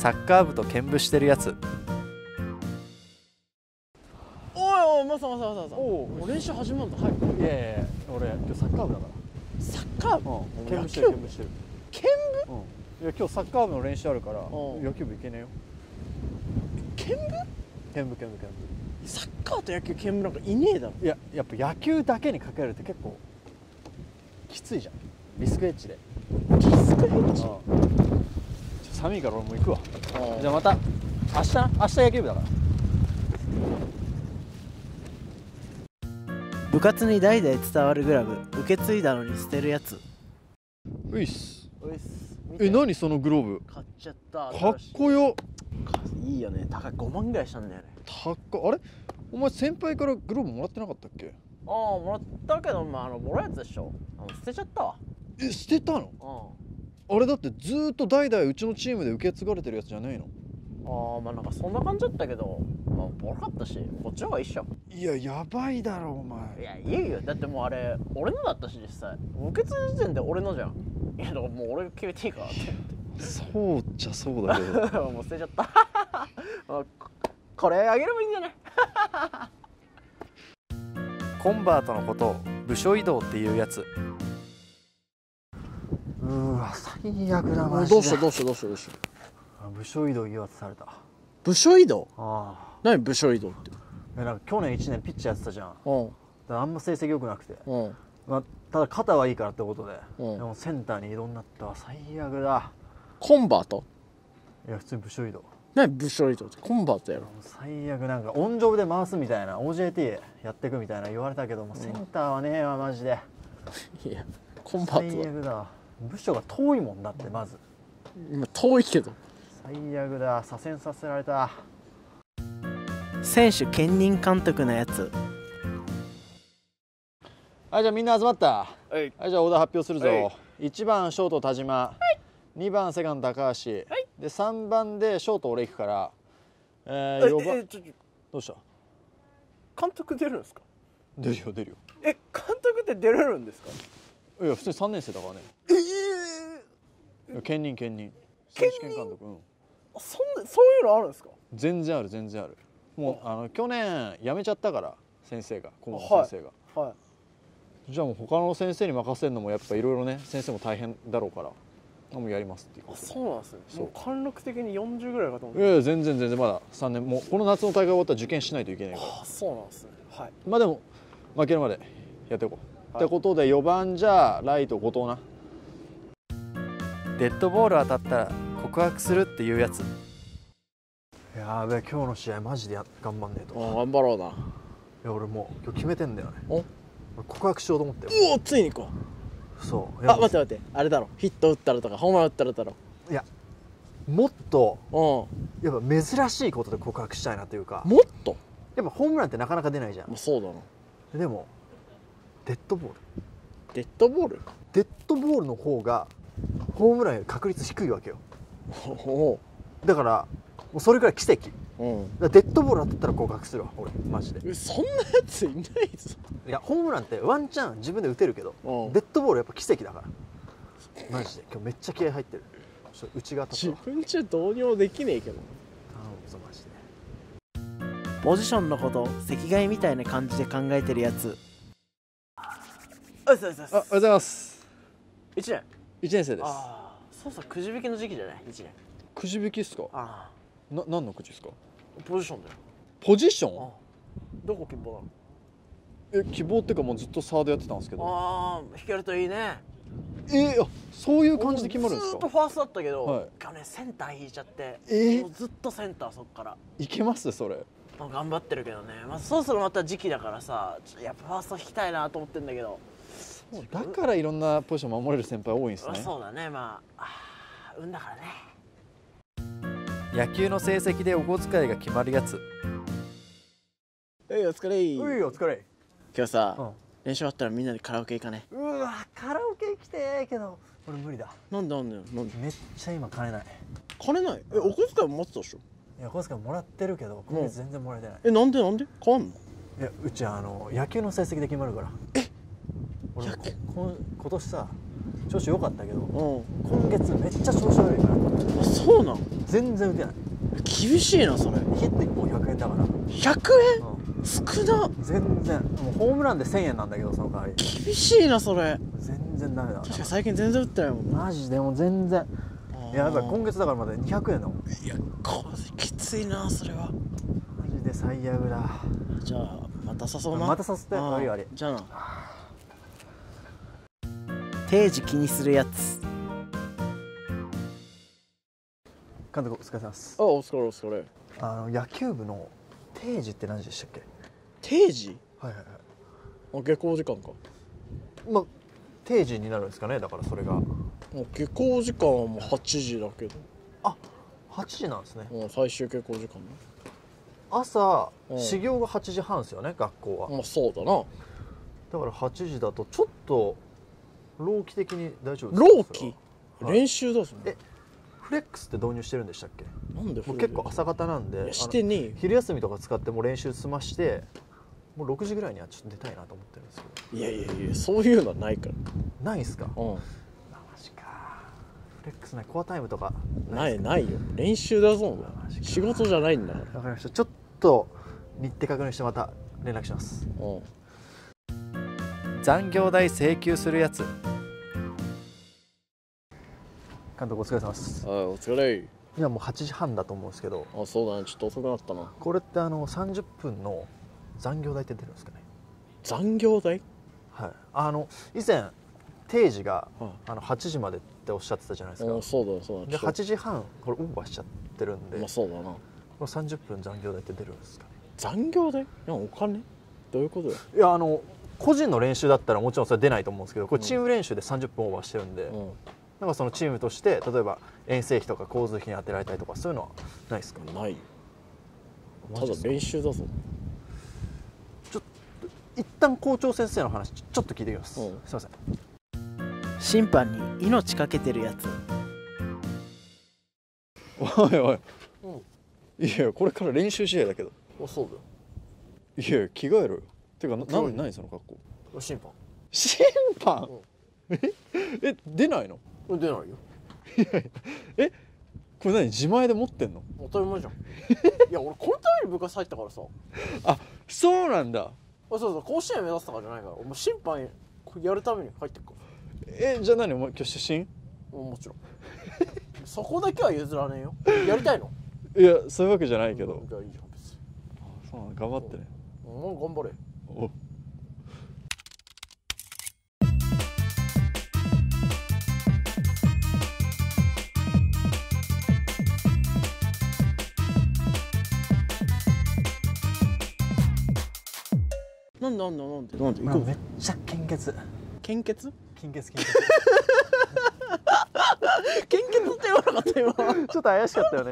サッカー部と兼部してるやつ。おいおいマサマサマサマサお練習始まるんだはいいやいやいや俺今日サッカー部だかサッカー部？ら兼野部してる球？兼部してる。兼うん。いや今日サッカー部の練習あるからうん。野球部行けねえよ。部？兼部兼部兼部。兼サッカーと野球兼部なんかいねえだろ。部いややっぱ野球だけにかけるって結構きついじゃん。リスクエッジで。リスクヘッジ？寒いから俺もう行くわ。あじゃあまた明日な？明日野球部だから。部活に代々伝わるグラブ受け継いだのに捨てるやつ。ういっす。おいっえ何そのグローブ？買っちゃったかっこよ。い。いよね。高い。5万ぐらいしたんだよね。高っ。あれ？お前先輩からグローブもらってなかったっけ？ああもらったけどまああのもらうやつでしょ。あの捨てちゃったわ。え捨てたの？うんあれだってずーっと代々うちのチームで受け継がれてるやつじゃないの？ああまあなんかそんな感じだったけど。まあボロかったしこっちの方がいいっしょ。いややばいだろおい前やいいよ。だってもうあれ俺のだったし実際。受け継ぐ時点で俺のじゃん。いやだからもう俺が決めていいかなって。そうっちゃそうだけど。もう捨てちゃった。あここれあげればいいんじゃない？コンバートのことを部署移動っていうやつ最悪だマジでどうしたどうしたどうしたどうしたあ部署移動言わされた部署移動ああ何部署移動ってあなんか去年1年ピッチャーやってたじゃんだからあんま成績良くなくて、うんまあ、ただ肩はいいからってことで、うんでもセンターに移動になったわ最悪だコンバートいや普通に部署移動何部署移動ってコンバートやろう最悪なんか温情で回すみたいな OJT やってくみたいな言われたけども、センターはねえわマジでいやコンバートだ悪だ部署が遠いもんだってまず。今遠いけど。最悪だ。左遷させられた。選手兼任監督のやつ。はいじゃあみんな集まった。はい。はいじゃあオーダー発表するぞ、は1番ショート田島、2番セカンド高橋、で3番でショート俺行くから。えー、4番ちょちょ。どうした？監督出るんですか？出るよ出るよ。え監督って出れるんですか？いや普通に3年生だからね。ええいや兼任。兼任？選手権監督うん。そんなそういうのあるんですか？全然ある全然ある。もうあ。の去年辞めちゃったから先生が顧問はい。先生が、はい。じゃあもう他の先生に任せるのもやっぱいろいろね先生も大変だろうからもうやりますっていうそうなんですね。そう。貫禄的に40ぐらいかと思って。いやいや全然全然まだ3年もうこの夏の大会終わったら受験しないといけないから。あそうなんですね。はい。まあでも負けるまでやっていこう、はいってことで4番じゃあライト後藤な。デッドボール当たったら告白するっていうやつ。やべえ今日の試合マジでや頑張んねえと。い頑張ろうな。や俺もう今日決めてんだよね。お？俺告白しようと思ってよ。おおついにか。そう。いやあ待って待ってあれだろ。ヒット打ったらとかホームラン打ったらだろ。いやもっとうやっぱ珍しいことで告白したいなというか。んもっと？やっぱホームランってなかなか出ないじゃまあそうだな。んでもデッドボール。デッドボール？デッドボールの方がホームランより確率低いわけよ。だからもうそれぐらい奇跡。うん。らデッドボール当たったら合格するわ俺マジで。えそんなやついないぞ。いやホームランってワンチャン自分で打てるけどうん。デッドボールやっぱ奇跡だから。マジで。今日めっちゃ気合入ってる。ちょ内側自わ。分じゃどうにもできねえけど頼むぞマジで。ポジションのことを席替えみたいな感じで考えてるやつあそうそうあおはようございます。1年。1年生です。ああそうそうくじ引きの時期じゃない？1年。くじ引きっすか？あな何のくじっすか？あポジションだよ。ポジション？あどこ希望なの？え希望っていうかもうずっとサードやってたんですけど。ああ弾けるといいね。えー、あそういう感じで決まるんですか？ずーっとファーストだったけど、はい。センター引いちゃって、えー？もうずっとセンターそっから、いけますそれ。まあ、頑張ってるけどね、まあ、そろそろまた時期だからさやっぱファースト引きたいなと思ってんだけど、だからいろんなポジション守れる先輩多いんですまあねそうだね。まああー運だからね。野球の成績でお小遣いが決まるやつ。はいお疲れ。ういお疲れ。今日さ、うん。練習終わったらみんなでカラオケ行かね？うわカラオケ行きてえけど。俺無理だ。なんでなんだよ？なんで？めっちゃ今金ない。金ない？えお小遣いも持ってたでしょ？いや小遣いもらってるけど今月全然もらえてない、えなんでなんで？変わんの？いやうちあの野球の成績で決まるから。え俺野球こ今年さ調子良かったけどうん。今月めっちゃ調子悪いからあそうなん？全然打てない。厳しいなそれ。ヒット1本100円だから、100円？少な。全然。もうホームランで1000円なんだけどその代わり。厳しいなそれ。全然ダメだ。確かに最近全然打ってないもんな。マジでもう全然。いややっぱり今月だからまだ200円だもん。マいやこきついなそれは。ジで最悪だ。じゃあまた誘うな。また誘って。あい悪い。じゃあな定時気にするやつ。監督お疲れ様です。あお疲れお疲れ。あの野球部の定時って何時でしたっけ？定時？はいはいはい。あ下校時間か。まあ定時になるんですかね？だからそれが。もう下校時間はもう8時だけど。あ8時なんですね。もう最終下校時間。朝うん。始業が8時半ですよね学校は。ねまあそうだな。だから8時だとちょっと労基的に大丈夫ですか？朗希は。い練習だぞえフレックスって導入してるんでしたっけ？なんで結構朝方なんでしてね昼休みとか使ってもう練習済ましてもう6時ぐらいにはちょっと出たいなと思ってるんですけいやいやいやそういうのはないから。どないんすか？うマジか。フレックスないコアタイムとかんないないよ。練習だぞ仕事じゃないんだから。わかりました。ちょっと日程確認してまた連絡します。うん。残業代請求するやつ監督お疲れ様です。あお疲れ。今もう8時半だと思うんですけど。あそうだね。ちょっと遅くなったな。これってあの30分の残業代って出るんですかね？残業代？はい。あの以前定時がはあの8時までっておっしゃってたじゃないですか。あそうだそうだ。でちょっと8時半これオーバーしちゃってるんで、まあそうだな。これ30分残業代って出るんですかね。残業代？いやお金？どういうことよいやあの個人の練習だったらもちろんそれ出ないと思うんですけどこれうん。チーム練習で30分オーバーしてるんで、うなんかそのチームとして例えば遠征費とか交通費に当てられたりとかそういうのはないですか？んない。よただ練習だぞ。一旦校長先生の話ちょちょっと聞いてきます、うん。すいません。審判に命かけてるやつ。おいおい、うん。いやこれから練習試合だけど。あそうだよ。いや着替えろよ。てかな着替える何何その格好？審判。審判？え？え出ないの？出ないよ。これ何？自前で持ってんの？当たり前じゃん。いや俺このために部活入ったからさ。あそうなんだ。あそうそう甲子園目指すとかじゃないから。お前審判やるために入ってるかえじゃあ何？お前今日出身？らうんもちろん。そこだけは譲らねえよ。やりたいの？いやそういうわけじゃないけど、じゃあいいじゃん別に。そうなんだ。頑張ってね。お前頑張れ。おなんでなんでなんでなんで、行こうめっちゃ献血献血献血献血献血って言わなかった今ちょっと怪しかったよね